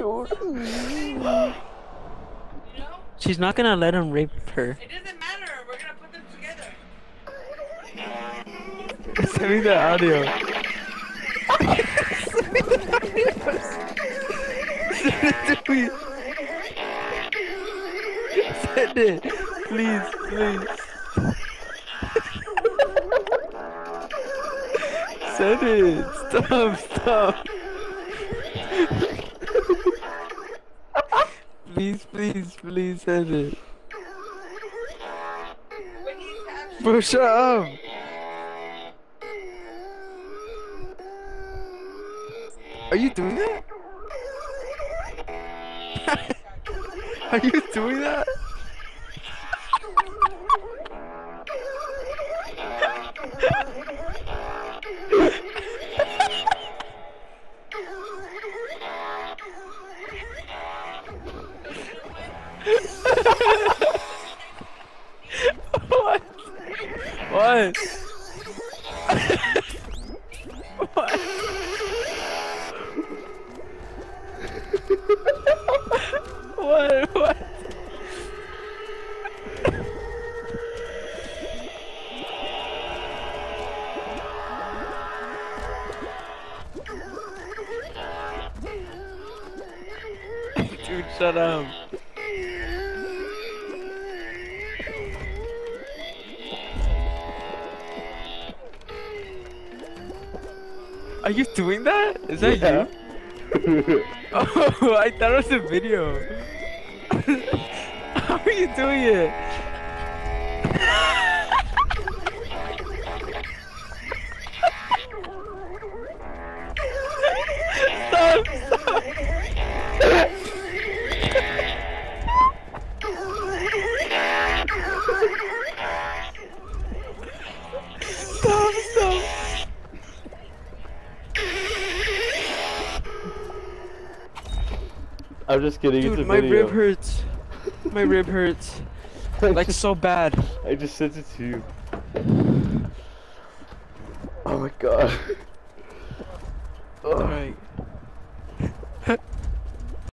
dude. She's not gonna let him rape her. It doesn't matter. We're gonna put them together. Send me the audio. Send it, please, please. Send it. Stop, stop. Please, please, please send it. But he's actually. Bro, shut up. Are you doing that? Are you doing that? What? What? what? what? What? Dude, shut up. Are you doing that? Is that Yeah. you? Oh, I thought it was a video. How are you doing it? stop, stop. I'm just kidding. Dude, my video. rib hurts. My rib hurts. Like just, so bad. I just sent it to you. Oh my god. Alright.